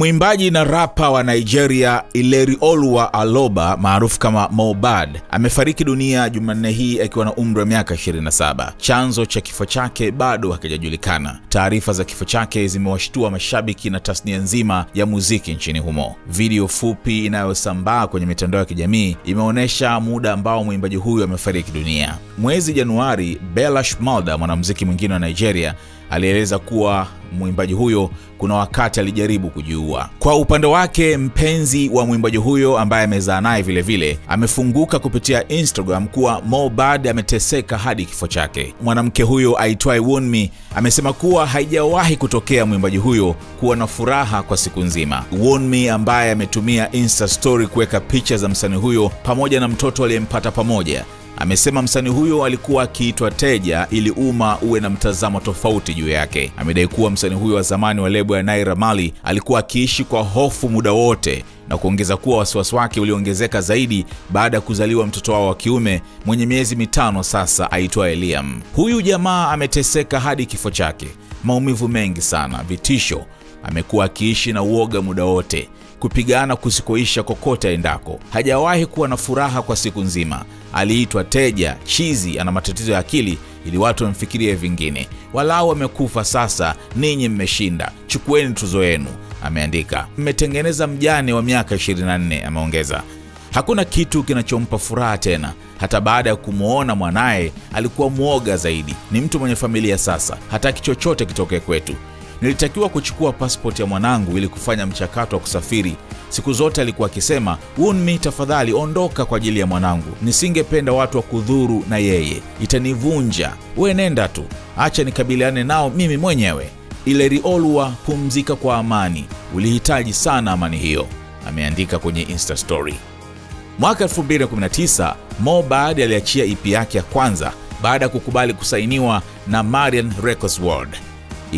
Mwimbaji na rapa wa Nigeria Ileri Olwa Aloba maarufu kama mobad amefariki dunia Jumanne hii akiwa na umri wa miaka 27. Chanzo cha kifo chake bado hakijajulikana. Taarifa za kifo chake zimewashtua mashabiki na tasnia nzima ya muziki nchini humo. Video fupi inayosambaa kwenye mitandao ya kijamii imeonyesha muda ambao mwimbaji huyo amefariki dunia. Mwezi Januari, Bella Shmurda, mwanamuziki mwingine wa Nigeria, alieleza kuwa mwimbaji huyo kuna wakati alijaribu kujiua. Kwa upande wake, mpenzi wa mwimbaji huyo ambaye amezaa naye vilevile amefunguka kupitia Instagram kuwa Mobad ameteseka hadi kifo chake. Mwanamke huyo aitwaye Wunmi amesema kuwa haijawahi kutokea mwimbaji huyo kuwa na furaha kwa siku nzima. Wunmi ambaye ametumia Insta story kuweka picha za msanii huyo pamoja na mtoto aliyempata pamoja amesema msanii huyo alikuwa akiitwa Teja ili umma uwe na mtazamo tofauti juu yake. Amedai kuwa msanii huyo wa zamani wa lebo ya Naira Mali alikuwa akiishi kwa hofu muda wote na kuongeza kuwa wasiwasi wake uliongezeka zaidi baada ya kuzaliwa mtoto wao wa kiume mwenye miezi mitano sasa aitwaye Liam. Huyu jamaa ameteseka hadi kifo chake, maumivu mengi sana, vitisho. Amekuwa akiishi na uoga muda wote, kupigana kusikoisha kokote aendako. Hajawahi kuwa na furaha kwa siku nzima. Aliitwa Teja, chizi, ana matatizo ya akili ili watu wamfikirie vingine. Walau wamekufa sasa, ninyi mmeshinda, chukueni tuzo yenu, ameandika. Mmetengeneza mjane wa miaka 24, ameongeza. Hakuna kitu kinachompa furaha tena. Hata baada ya kumwona mwanaye alikuwa mwoga zaidi. Ni mtu mwenye familia sasa, hataki chochote kitokee kwetu. Nilitakiwa kuchukua paspoti ya mwanangu ili kufanya mchakato wa kusafiri. Siku zote alikuwa akisema, Unmi, tafadhali ondoka kwa ajili ya mwanangu. Nisingependa watu wa kudhuru na yeye, itanivunja. We nenda tu, acha nikabiliane nao mimi mwenyewe. Ileriolwa, pumzika kwa amani, ulihitaji sana amani hiyo, ameandika kwenye Insta story. Mwaka 2019 baad aliachia EP yake ya kwanza baada ya kukubali kusainiwa na Marian Records World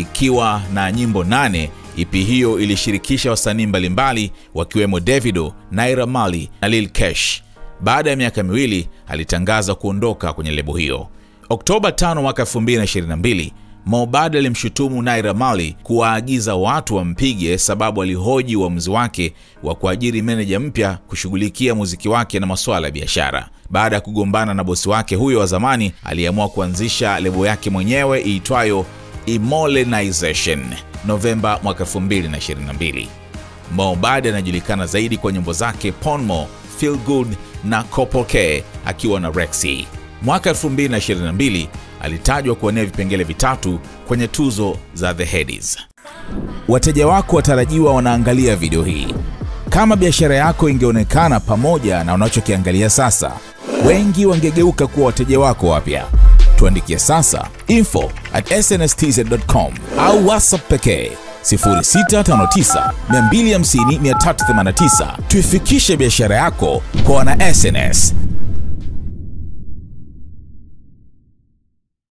ikiwa na nyimbo nane. Ipi hiyo ilishirikisha wasanii mbalimbali wakiwemo Davido, Naira Marley na Lil Kesh. Baada ya miaka miwili alitangaza kuondoka kwenye lebo hiyo. Oktoba 5 mwaka 2022, Mohbad alimshutumu Naira Marley kuwaagiza watu wampige sababu alihoji uamuzi wake wa kuajiri meneja mpya kushughulikia muziki wake na masuala ya biashara. Baada ya kugombana na bosi wake huyo wa zamani, aliamua kuanzisha lebo yake mwenyewe iitwayo Emolenization Novemba mwaka 2022. Mo Bad anajulikana zaidi kwa nyimbo zake Ponmo, Feel Good na Kopoke akiwa na Rexy. Mwaka 2022 alitajwa kuonea vipengele vitatu kwenye tuzo za The Headies. Wateja wako watarajiwa wanaangalia video hii. Kama biashara yako ingeonekana pamoja na unachokiangalia sasa, wengi wangegeuka kuwa wateja wako wapya. Tuandikie sasa info at snstz.com au whatsapp pekee 0659 250 389. Tuifikishe biashara yako kwa wana SNS.